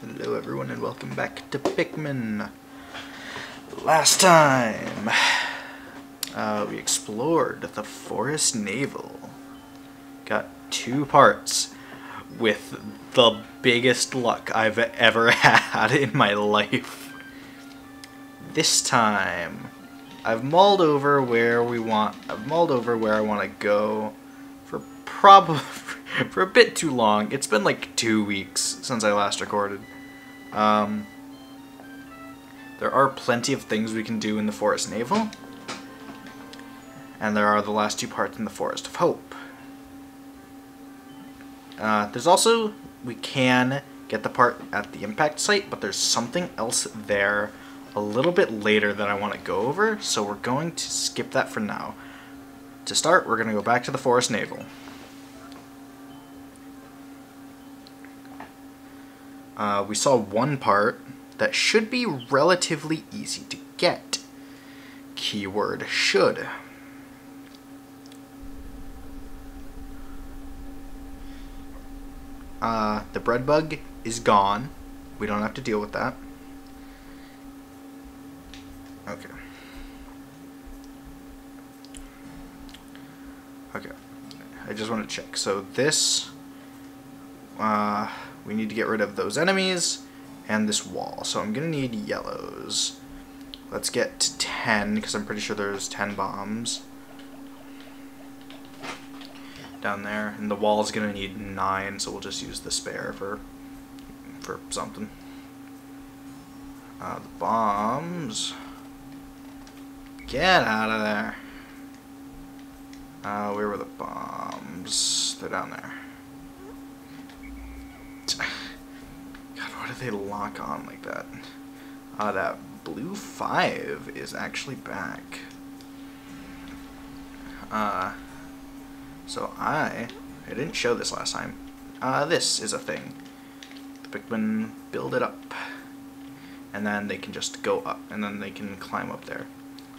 Hello everyone and welcome back to Pikmin. Last time, uh, we explored the Forest Navel. Got two parts with the biggest luck I've ever had in my life. This time, I've mulled over where we want, I've mulled over where I want to go for probably for a bit too long. It's been like two weeks since I last recorded. Um, there are plenty of things we can do in the Forest Navel. And there are the last two parts in the Forest of Hope. Uh, there's also, we can get the part at the impact site, but there's something else there a little bit later that I want to go over, so we're going to skip that for now. To start, we're going to go back to the Forest Navel. Uh, we saw one part that should be relatively easy to get. Keyword should. Uh, the bread bug is gone. We don't have to deal with that. Okay. Okay. I just want to check. So this, uh, we need to get rid of those enemies and this wall. So I'm going to need yellows. Let's get to 10, because I'm pretty sure there's 10 bombs down there. And the wall is going to need 9, so we'll just use the spare for, for something. Uh, the bombs... Get out of there. Uh, where were the bombs? They're down there. God, did they lock on like that? Uh, that blue 5 is actually back. Uh, so I, I didn't show this last time. Uh, this is a thing. The Pikmin build it up. And then they can just go up, and then they can climb up there.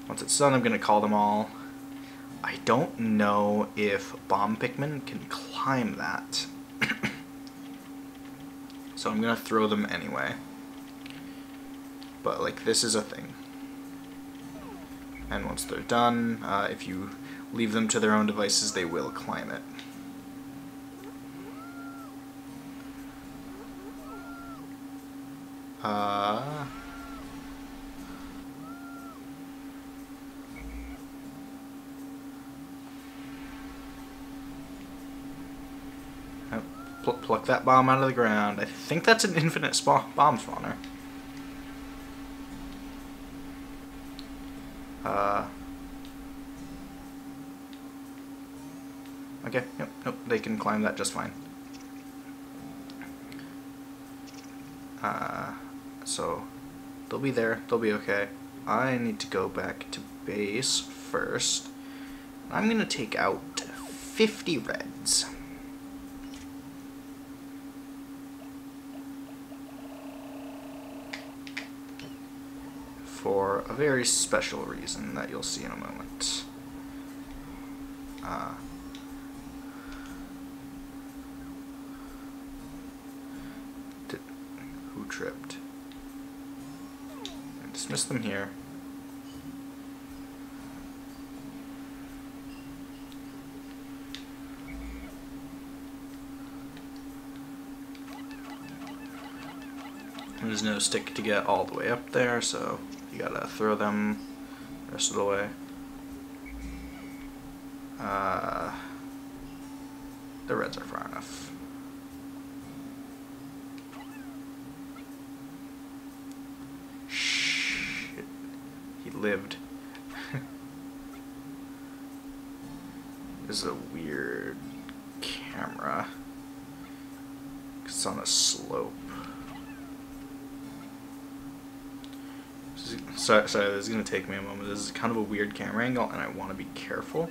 Once it's done, I'm going to call them all. I don't know if Bomb Pikmin can climb that. so I'm to throw them anyway. But, like, this is a thing. And once they're done, uh, if you leave them to their own devices, they will climb it. Uh... Pl pluck that bomb out of the ground. I think that's an infinite spa bomb spawner. Uh, okay, yep, nope, they can climb that just fine. Uh, so, they'll be there, they'll be okay. I need to go back to base first. I'm gonna take out 50 reds. For a very special reason that you'll see in a moment. Uh, did, who tripped? I dismiss them here. There's no stick to get all the way up there, so you gotta throw them the rest of the way. Uh, the reds are far enough. Shit. He lived. this is a weird camera. It's on a slope. Sorry, sorry, this is going to take me a moment. This is kind of a weird camera angle, and I want to be careful.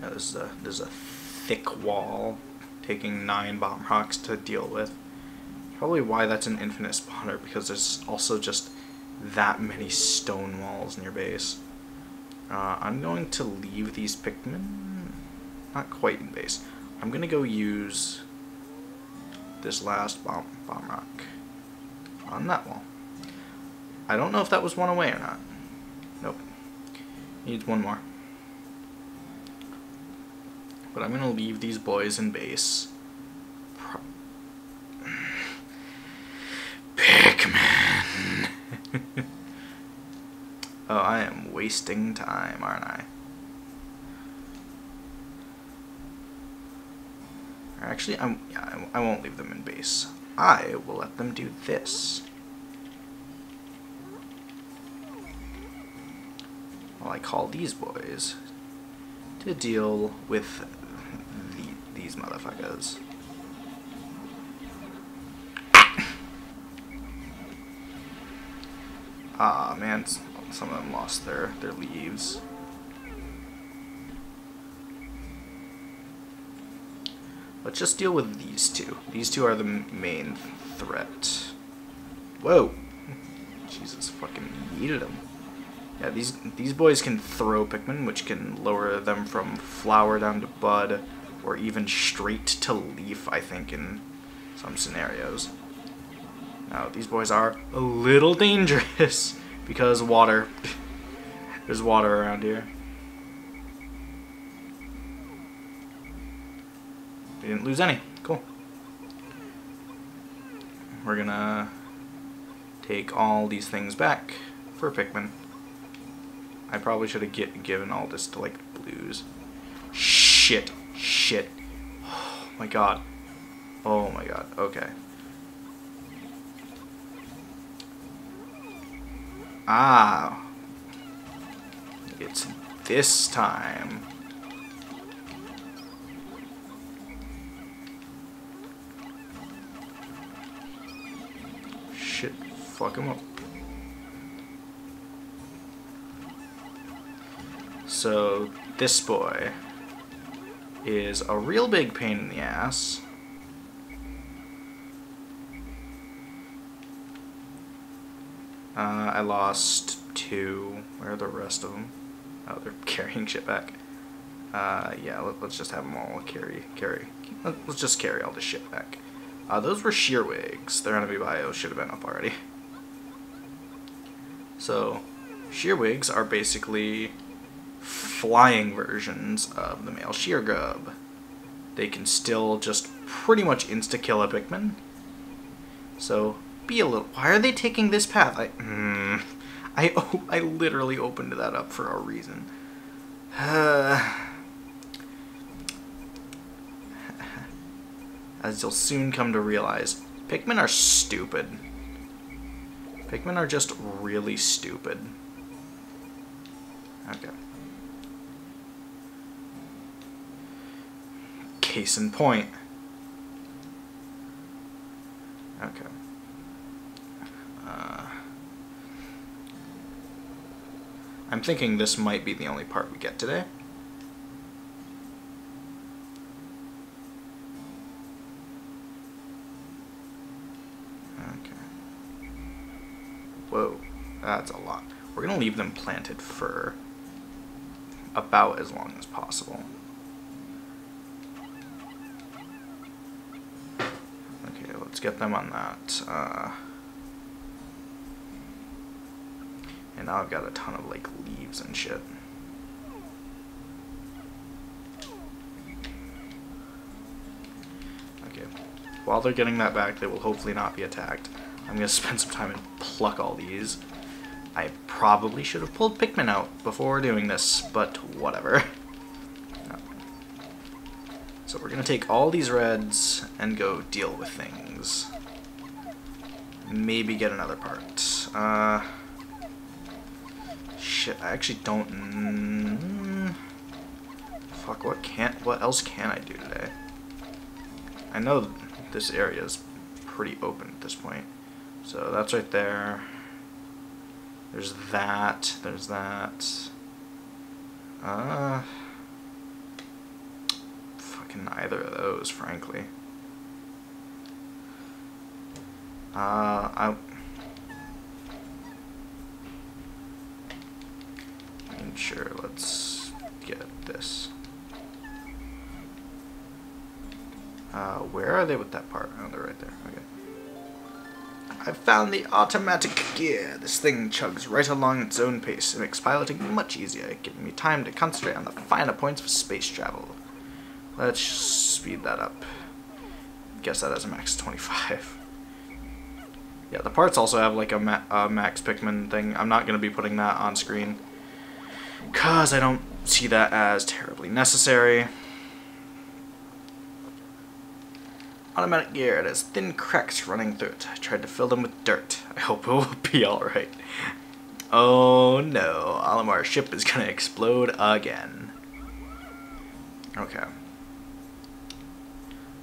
Yeah, this is a, this is a thick wall, taking nine bomb rocks to deal with. Probably why that's an infinite spawner, because there's also just that many stone walls in your base. Uh, I'm going to leave these Pikmin not quite in base. I'm gonna go use this last bomb, bomb rock on that wall. I don't know if that was one away or not. Nope. Needs one more. But I'm gonna leave these boys in base. Pro Pikmin! oh, I am wasting time, aren't I? Actually, I'm, yeah, I won't leave them in base. I will let them do this. While I call these boys to deal with the, these motherfuckers. Ah, man, some of them lost their, their leaves. Let's just deal with these two. These two are the main threat. Whoa! Jesus, fucking yeeted them. Yeah, these these boys can throw Pikmin, which can lower them from flower down to bud, or even straight to leaf, I think, in some scenarios. Now, these boys are a little dangerous, because water. There's water around here. We didn't lose any. Cool. We're gonna take all these things back for Pikmin. I probably should have given all this to like blues. Shit. Shit. Oh my god. Oh my god. Okay. Ah. It's this time. Fuck him up. So this boy is a real big pain in the ass. Uh, I lost two. Where are the rest of them? Oh, they're carrying shit back. Uh, yeah, let, us just have them all carry, carry. Let's just carry all this shit back. Uh, those were Shearwigs. Their enemy bio should have been up already. So, Shearwigs are basically flying versions of the male Sheargrub. They can still just pretty much insta-kill a Pikmin. So, be a little... Why are they taking this path? I... Mm, I, oh, I literally opened that up for a reason. Uh, as you'll soon come to realize, Pikmin are stupid. Pikmin are just really stupid. Okay. Case in point. Okay. Uh, I'm thinking this might be the only part we get today. Whoa, that's a lot. We're going to leave them planted for about as long as possible. Okay, let's get them on that. Uh, and now I've got a ton of like leaves and shit. Okay, while they're getting that back, they will hopefully not be attacked. I'm going to spend some time and pluck all these. I probably should have pulled Pikmin out before doing this, but whatever. So we're going to take all these reds and go deal with things. Maybe get another part. Uh, shit, I actually don't... Fuck, what can't... What else can I do today? I know this area is pretty open at this point. So that's right there. There's that. There's that. Uh, fucking neither of those, frankly. Uh, I. I mean, sure. Let's get this. Uh, where are they with that part? Oh, they're right there. Okay. I found the automatic gear. This thing chugs right along its own pace. It makes piloting much easier, giving me time to concentrate on the finer points of space travel. Let's speed that up. Guess that has a max 25. Yeah, the parts also have like a, ma a max Pikmin thing. I'm not going to be putting that on screen. Because I don't see that as terribly necessary. Automatic gear, it has thin cracks running through it. I tried to fill them with dirt. I hope it will be alright. Oh no, Olimar's ship is gonna explode again. Okay.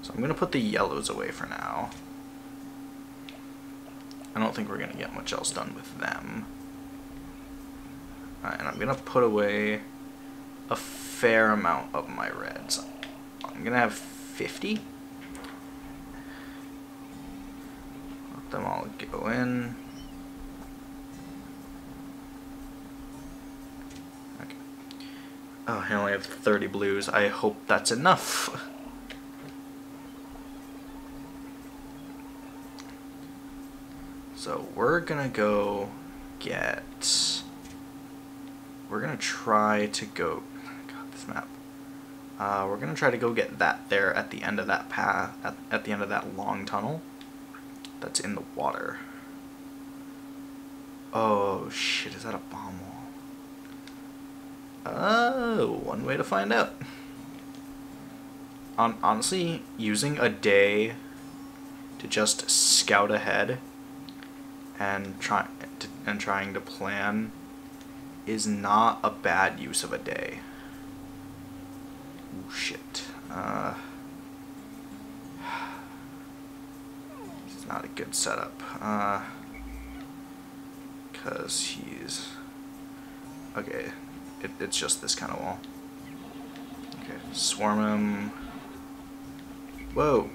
So I'm gonna put the yellows away for now. I don't think we're gonna get much else done with them. and I'm gonna put away a fair amount of my reds. I'm gonna have 50? Them all go in. Okay. Oh, I only have 30 blues. I hope that's enough. So we're gonna go get... We're gonna try to go... God, this map. Uh, we're gonna try to go get that there at the end of that path, at, at the end of that long tunnel that's in the water. Oh shit, is that a bomb wall? Oh, one way to find out. On, honestly, using a day to just scout ahead and try and trying to plan is not a bad use of a day. Oh shit. Uh, not a good setup. Because uh, he's... Okay, it, it's just this kind of wall. Okay, swarm him. Whoa!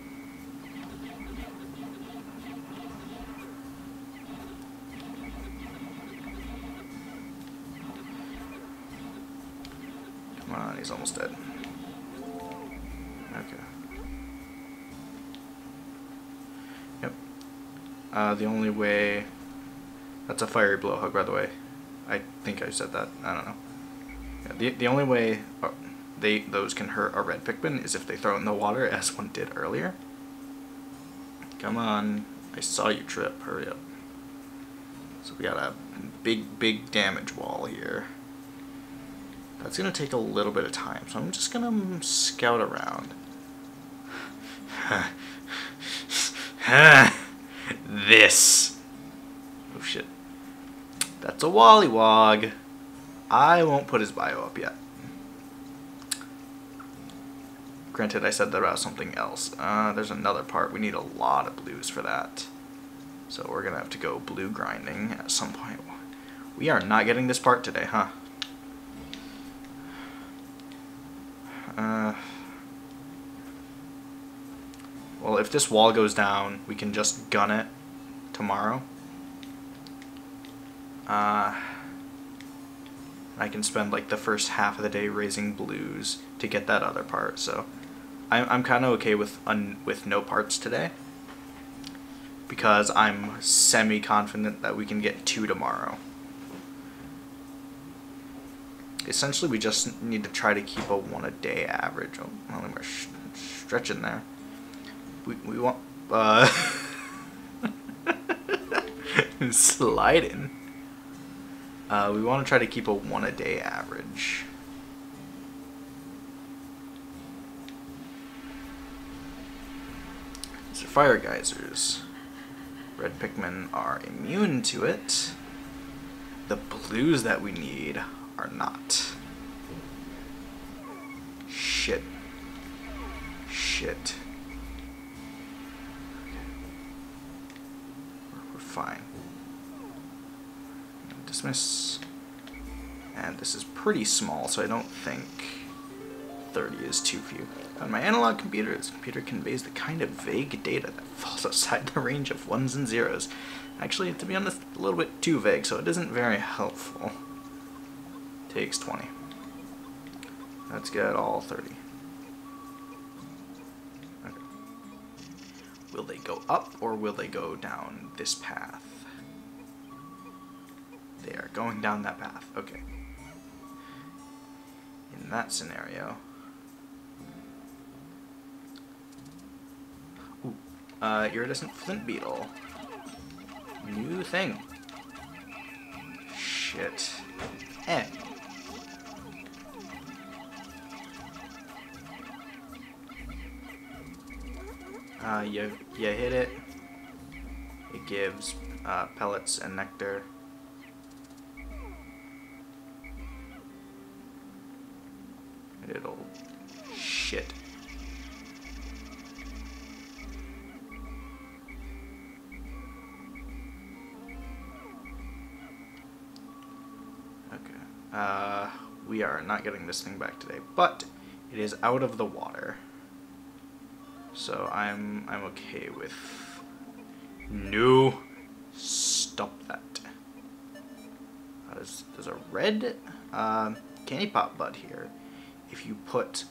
Uh, the only way... That's a fiery blowhog, by the way. I think I said that. I don't know. Yeah, the, the only way uh, they those can hurt a red Pikmin is if they throw it in the water, as one did earlier. Come on. I saw you trip. Hurry up. So we got a big, big damage wall here. That's going to take a little bit of time, so I'm just going to scout around. this. Oh shit. That's a Wollywog. I won't put his bio up yet. Granted, I said that about something else. Uh, there's another part. We need a lot of blues for that. So we're going to have to go blue grinding at some point. We are not getting this part today, huh? Uh, well, if this wall goes down, we can just gun it tomorrow. Uh, I can spend like the first half of the day raising blues to get that other part. So I'm, I'm kind of okay with un, with no parts today because I'm semi-confident that we can get two tomorrow. Essentially, we just need to try to keep a one-a-day average. Oh, well, we're stretching there. We, we want... Uh, sliding. Uh, we want to try to keep a one a day average. So fire geysers. Red Pikmin are immune to it. The blues that we need are not. Shit. Shit. We're fine dismiss. And this is pretty small, so I don't think 30 is too few. On my analog computer, this computer conveys the kind of vague data that falls outside the range of ones and zeros. Actually, to be honest, a little bit too vague, so it isn't very helpful. Takes 20. Let's get all 30. Okay. Will they go up or will they go down this path? They are going down that path. Okay. In that scenario. Ooh. Uh, iridescent flint beetle. New thing. Shit. Eh. Uh, you, you hit it. It gives uh, pellets and nectar. Getting this thing back today, but it is out of the water. So I'm I'm okay with no stop that. Uh, there's, there's a red um, candy pop bud here. If you put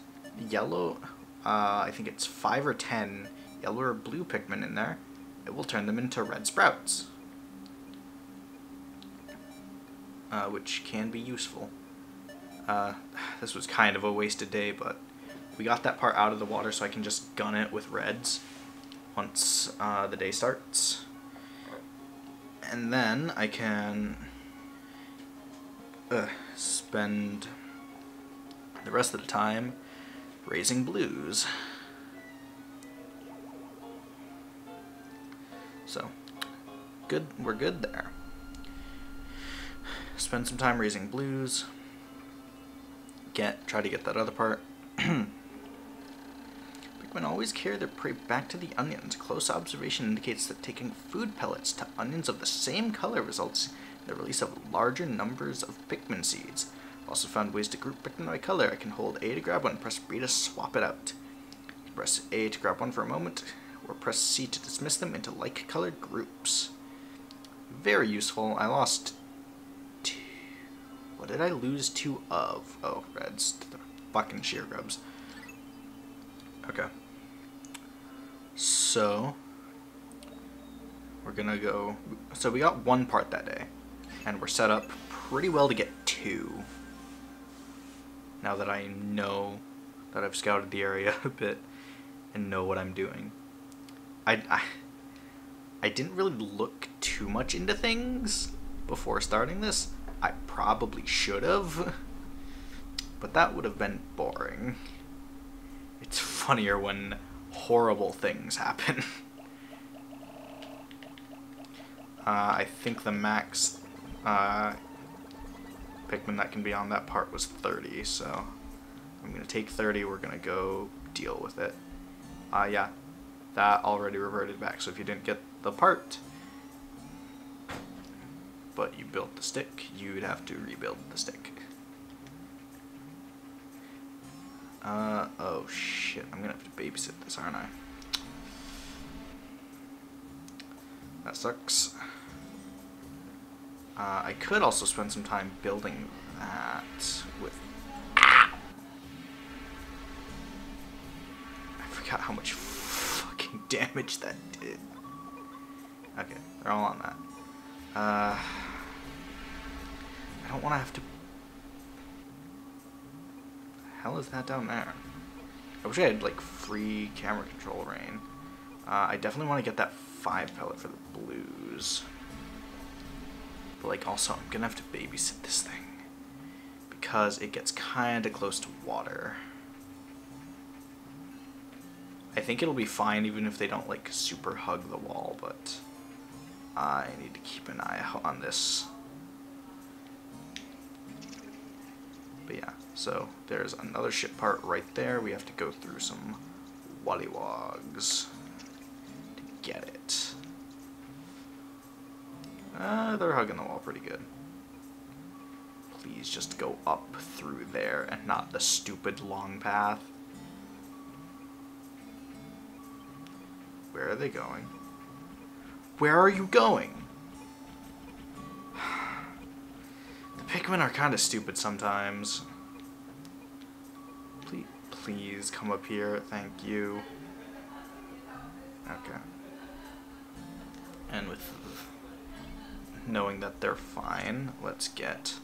yellow, uh, I think it's five or ten yellow or blue Pikmin in there, it will turn them into red sprouts. Uh, which can be useful. Uh, this was kind of a wasted day, but we got that part out of the water so I can just gun it with reds once uh, the day starts. And then I can uh, spend the rest of the time raising blues. So, good, we're good there. Spend some time raising blues. Get, try to get that other part. Pikmin always carry their prey back to the onions. Close observation indicates that taking food pellets to onions of the same color results in the release of larger numbers of Pikmin seeds. I've also found ways to group Pikmin by color. I can hold A to grab one, press B to swap it out. Press A to grab one for a moment, or press C to dismiss them into like-colored groups. Very useful. I lost. What did I lose two of? Oh, reds to the fucking Sheargrubs. Okay. So, we're gonna go. So, we got one part that day, and we're set up pretty well to get two. Now that I know that I've scouted the area a bit and know what I'm doing. I, I, I didn't really look too much into things before starting this. I probably should have, but that would have been boring. It's funnier when horrible things happen. uh, I think the max uh, Pikmin that can be on that part was 30, so I'm going to take 30, we're going to go deal with it. Uh, yeah, that already reverted back, so if you didn't get the part, but you built the stick, you'd have to rebuild the stick. Uh, oh shit, I'm gonna have to babysit this, aren't I? That sucks. Uh, I could also spend some time building that with... I forgot how much fucking damage that did. Okay, they're all on that. Uh, I don't want to have to The hell is that down there? I wish I had, like, free camera control rain. Uh, I definitely want to get that 5 pellet for the blues. But, like, also, I'm gonna have to babysit this thing. Because it gets kinda close to water. I think it'll be fine even if they don't, like, super hug the wall, but... I need to keep an eye on this. But yeah. So there's another ship part right there. We have to go through some Wollywogs to get it. Uh, they're hugging the wall pretty good. Please just go up through there and not the stupid long path. Where are they going? Where are you going? Pikmin are kind of stupid sometimes. Please please come up here. Thank you. Okay. And with knowing that they're fine, let's get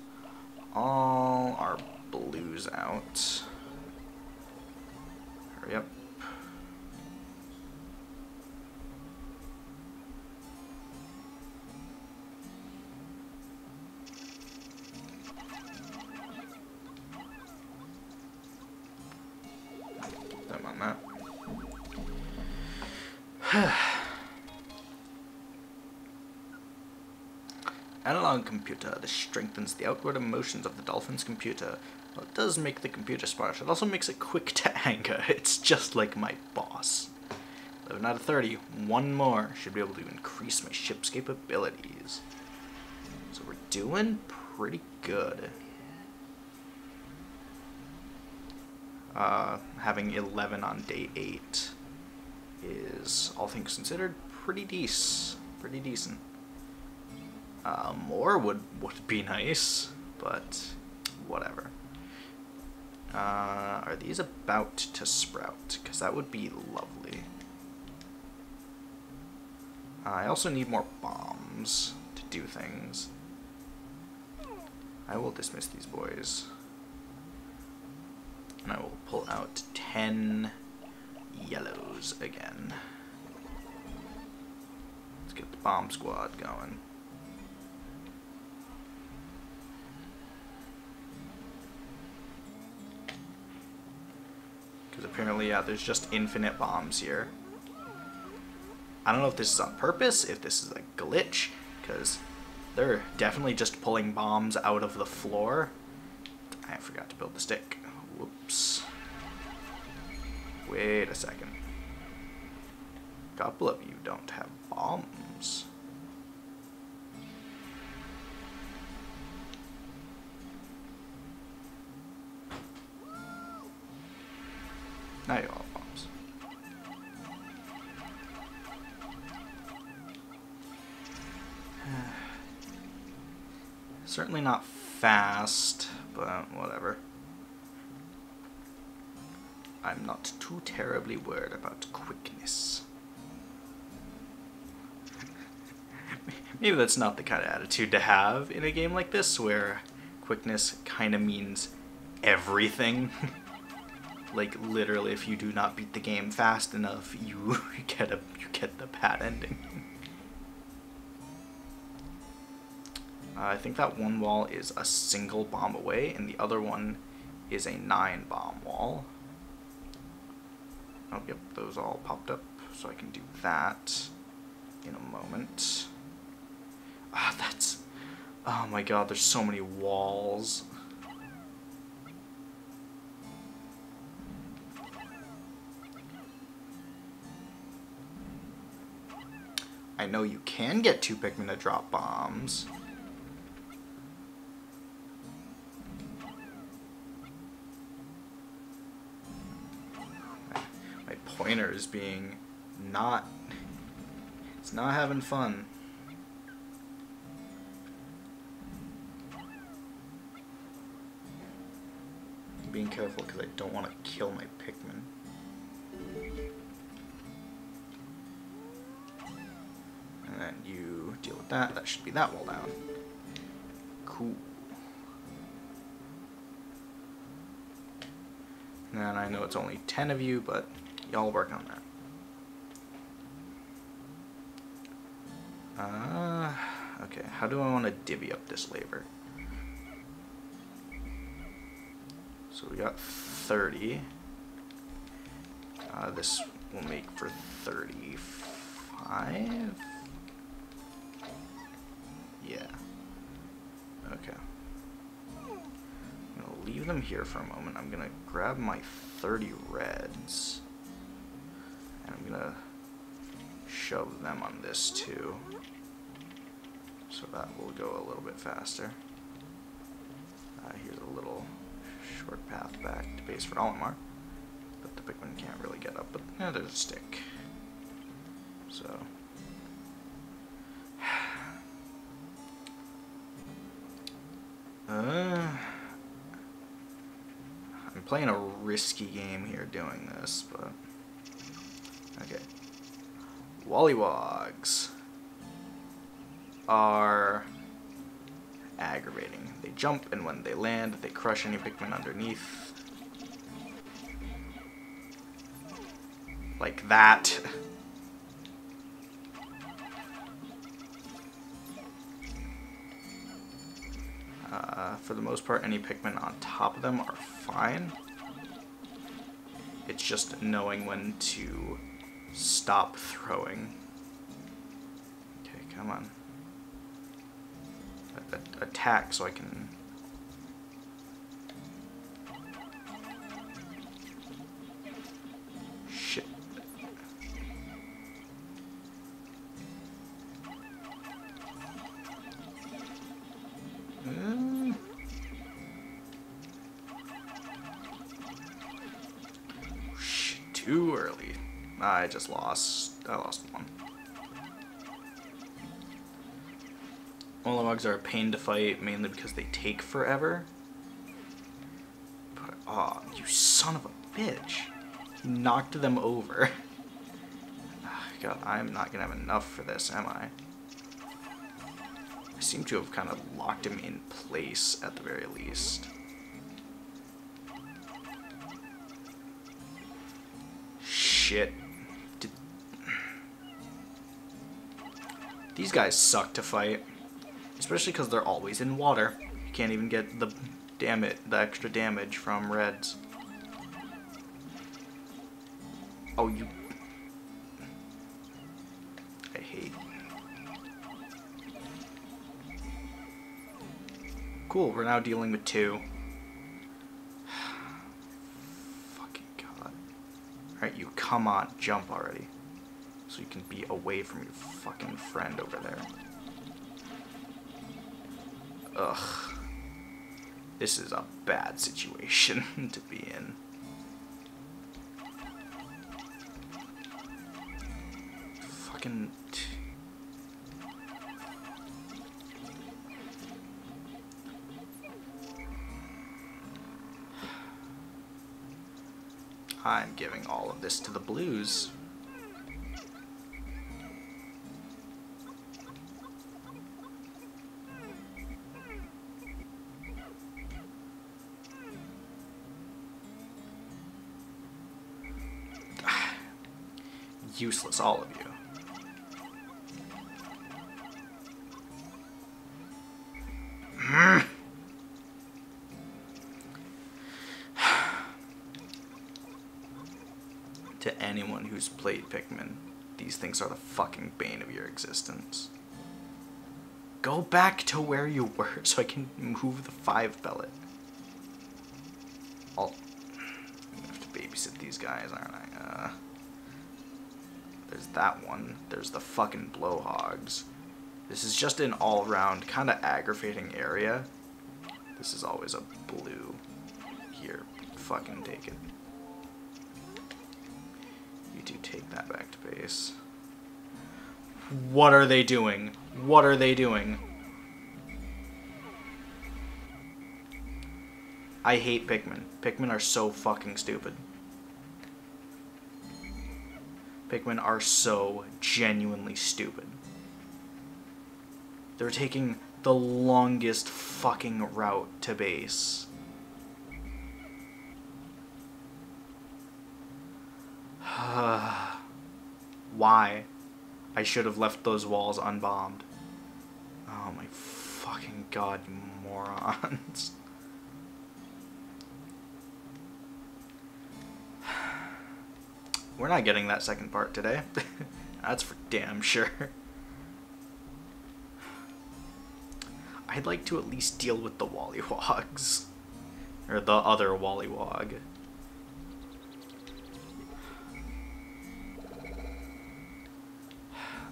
all our blues out. Hurry up. Them on that. Analog computer. This strengthens the outward emotions of the dolphin's computer. Well, it does make the computer smart. It also makes it quick to anger. It's just like my boss. 11 out of 30. One more. Should be able to increase my ship's capabilities. So we're doing pretty good. Uh, having 11 on day 8 is, all things considered, pretty decent. Pretty decent. Uh, more would, would be nice, but whatever. Uh, are these about to sprout? Because that would be lovely. I also need more bombs to do things. I will dismiss these boys. And I will pull out 10 yellows again. Let's get the bomb squad going. Because apparently, yeah, there's just infinite bombs here. I don't know if this is on purpose, if this is a glitch, because they're definitely just pulling bombs out of the floor. I forgot to build the stick. Wait a second. Couple of you don't have bombs. I'm not too terribly worried about quickness. Maybe that's not the kind of attitude to have in a game like this, where quickness kind of means everything. like literally, if you do not beat the game fast enough, you get a you get the bad ending. Uh, I think that one wall is a single bomb away, and the other one is a nine bomb wall. Oh, yep, those all popped up, so I can do that in a moment. Ah, that's... Oh my god, there's so many walls. I know you can get two Pikmin to drop bombs. Pointer is being not... It's not having fun. being careful because I don't want to kill my Pikmin. And then you deal with that. That should be that wall down. Cool. And I know it's only 10 of you, but y'all work on that. Uh, okay, how do I want to divvy up this labor? So we got 30. Uh, this will make for 35? Yeah. Okay. I'm going to leave them here for a moment. I'm going to grab my 30 reds. I'm to shove them on this too. So that will go a little bit faster. Uh, here's a little short path back to base for Olimar. But the Pikmin can't really get up, but yeah, there's a stick. So. Uh, I'm playing a risky game here doing this, but... Okay. Wollywogs are aggravating. They jump, and when they land, they crush any Pikmin underneath. Like that. Uh, for the most part, any Pikmin on top of them are fine. It's just knowing when to stop throwing. Okay, come on. Attack so I can... Shit. Uh, shit, too early. I just lost. I lost one. Wollywogs are a pain to fight, mainly because they take forever. But, aw, oh, you son of a bitch. You knocked them over. Ah, God, I'm not gonna have enough for this, am I? I seem to have kind of locked him in place at the very least. Shit. These guys suck to fight. Especially because they're always in water. You can't even get the damage, the extra damage from reds. Oh, you... I hate... Cool, we're now dealing with two. Fucking god. Alright, you come on, jump already. So you can be away from your fucking friend over there. Ugh. This is a bad situation to be in. Fucking... I'm giving all of this to the blues. Useless, all of you. to anyone who's played Pikmin, these things are the fucking bane of your existence. Go back to where you were so I can move the five pellet. I'll have to babysit these guys, aren't I? Uh, there's that one. There's the fucking blowhogs. This is just an all-round kind of aggravating area. This is always a blue. Here, fucking take it. You do take that back to base. What are they doing? What are they doing? I hate Pikmin. Pikmin are so fucking stupid. Pikmin are so genuinely stupid. They're taking the longest fucking route to base. Why? I should have left those walls unbombed. Oh my fucking god, you morons. We're not getting that second part today. That's for damn sure. I'd like to at least deal with the Wollywogs. Or the other Wollywog.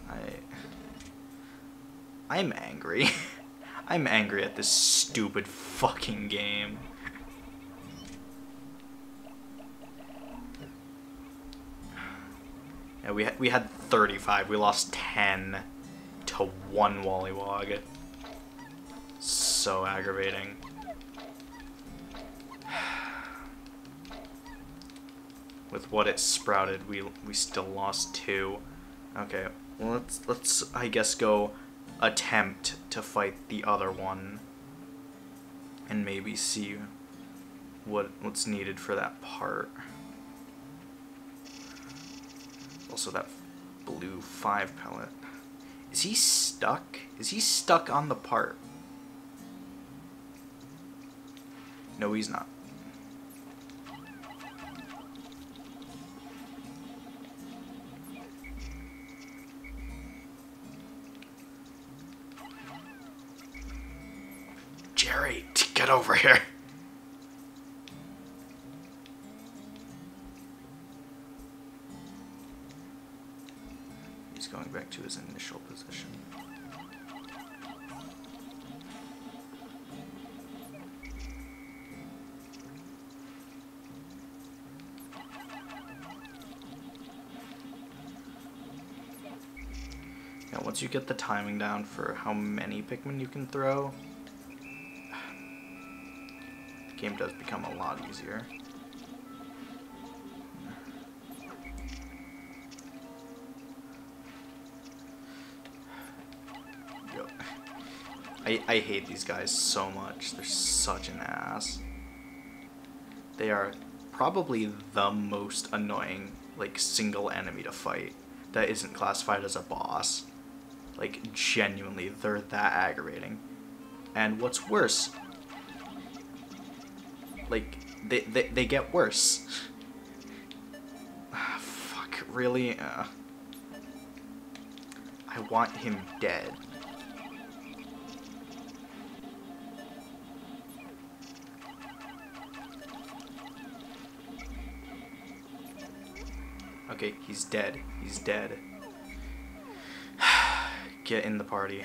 I... I'm angry. I'm angry at this stupid fucking game. Yeah, we, ha we had 35. We lost 10 to one Wollywog. So aggravating. With what it sprouted, we, we still lost two. Okay, well let's let's I guess go attempt to fight the other one and maybe see what what's needed for that part. Also that blue 5 pellet. Is he stuck? Is he stuck on the part? No, he's not. Jerry, get over here. Once you get the timing down for how many Pikmin you can throw, the game does become a lot easier. Yo. I, I hate these guys so much. They're such an ass. They are probably the most annoying, like, single enemy to fight that isn't classified as a boss. Like, genuinely, they're that aggravating. And what's worse, like, they, they, they get worse. Ah, fuck, really? Uh, I want him dead. Okay, he's dead. He's dead. Get in the party.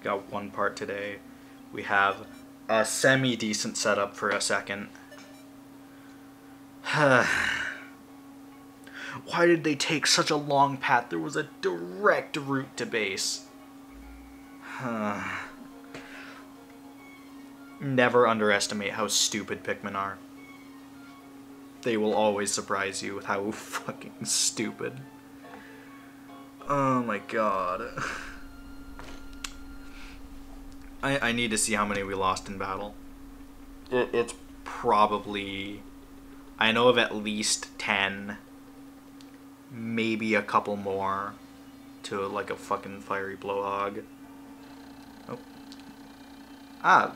Got one part today. We have a semi-decent setup for a second. Why did they take such a long path? There was a direct route to base. Never underestimate how stupid Pikmin are they will always surprise you with how fucking stupid. Oh my god. I, I need to see how many we lost in battle. It, it's probably... I know of at least 10. Maybe a couple more. To like a fucking fiery blowhog. Oh. Ah.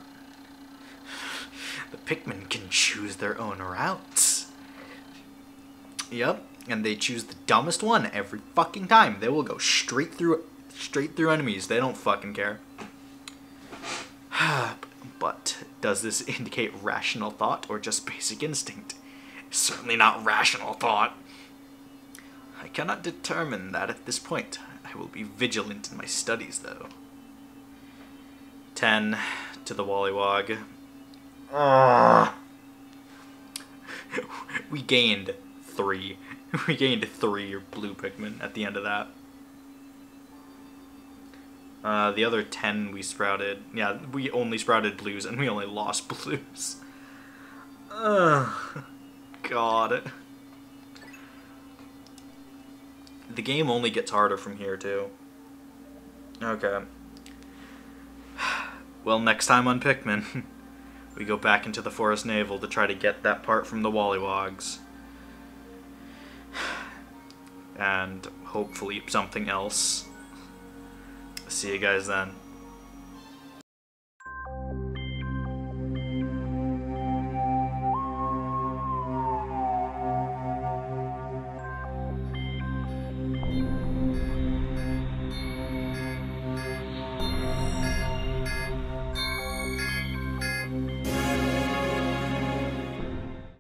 The Pikmin can choose their own routes. Yep, and they choose the dumbest one every fucking time. They will go straight through straight through enemies. They don't fucking care. but does this indicate rational thought or just basic instinct? Certainly not rational thought. I cannot determine that at this point. I will be vigilant in my studies, though. 10 to the Wollywog. we gained three. we gained three blue Pikmin at the end of that. Uh, the other ten we sprouted. Yeah, we only sprouted blues and we only lost blues. Ugh. God. The game only gets harder from here, too. Okay. Well, next time on Pikmin, we go back into the Forest Navel to try to get that part from the Wollywogs and hopefully something else. See you guys then.